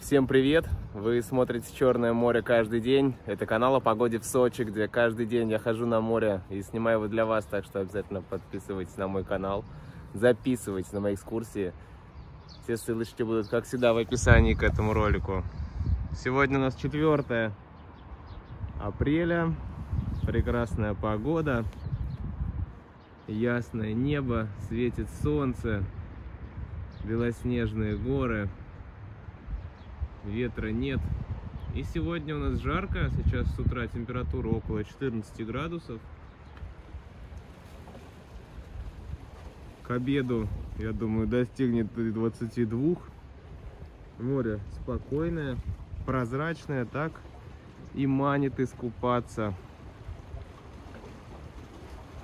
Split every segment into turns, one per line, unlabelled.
Всем привет! Вы смотрите Черное море каждый день. Это канал о погоде в Сочи, где каждый день я хожу на море и снимаю его для вас, так что обязательно подписывайтесь на мой канал, записывайтесь на мои экскурсии. Все ссылочки будут, как всегда, в описании к этому ролику. Сегодня у нас 4 апреля, прекрасная погода, ясное небо, светит солнце, белоснежные горы ветра нет. И сегодня у нас жарко, сейчас с утра температура около 14 градусов. К обеду, я думаю, достигнет 22. Море спокойное, прозрачное, так и манит искупаться.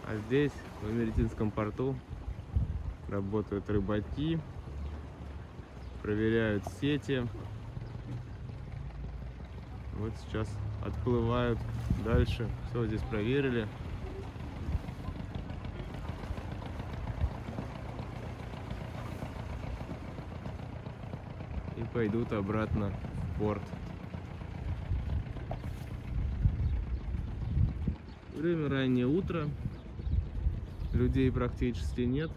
А здесь, в Америтинском порту, работают рыбаки, проверяют сети. Вот сейчас отплывают дальше. Все здесь проверили. И пойдут обратно в порт. Время раннее утро. Людей практически нет.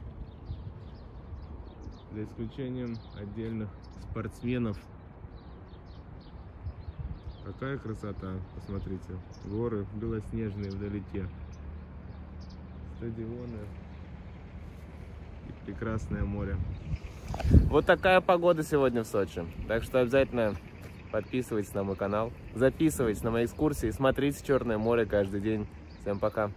За исключением отдельных спортсменов Какая красота, посмотрите. Горы белоснежные вдалеке. Стадионы. И прекрасное море. Вот такая погода сегодня в Сочи. Так что обязательно подписывайтесь на мой канал, записывайтесь на мои экскурсии, смотрите Черное море каждый день. Всем пока!